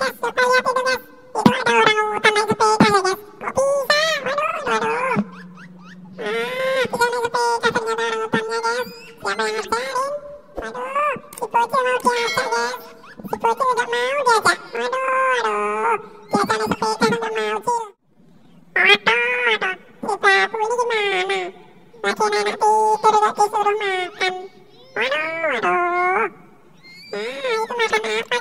Coba lihat itu guys. Itu ada orang hutan naik sepeda ya guys. Kok bisa? Waduh, waduh. Ah, bisa naik sepeda ternyata orang hutannya guys. Siapa yang ngajarin? Waduh, si bocil mau diajak guys. Si bocil nggak mau diajak. Waduh, waduh. Diajak naik sepeda nggak mau cil. Waduh, waduh. Si babu ini gimana? Lagi enak tidur kok disuruh makan. Waduh, waduh. Ah, itu makan apa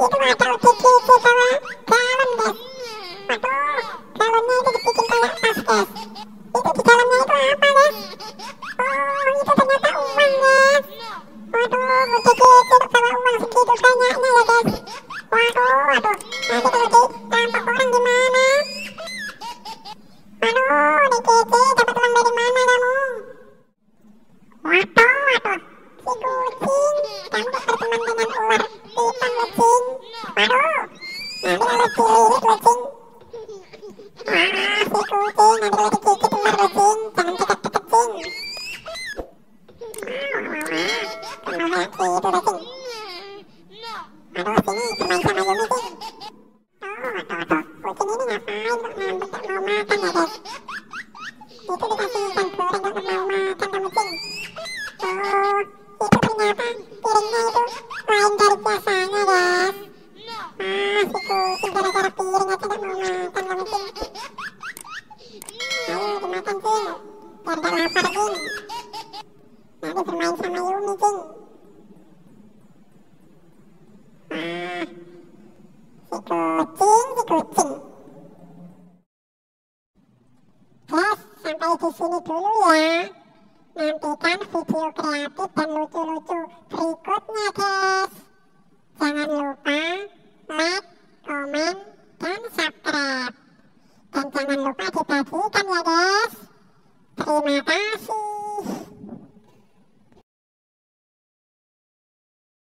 Itu ada uji gizi sama galon guys. Waduh, galonnya itu dibikin kayak tas guys. Itu di dalamnya itu apa guys? Oh, itu ternyata kucing. Kucing, kucing, kucing. Bermain sama kucing itu dikasih goreng mau makan kamu cing gara-gara piring aja mau makan kamu cing ayo dimakan cing biar gak lapar cing nanti bermain sama Yumi cing ah si kucing si kucing Guys, sampai di sini dulu ya. Nantikan video kreatif dan lucu-lucu berikutnya, guys. Jangan lupa Jangan lupa kita berikan ya guys. Terima kasih.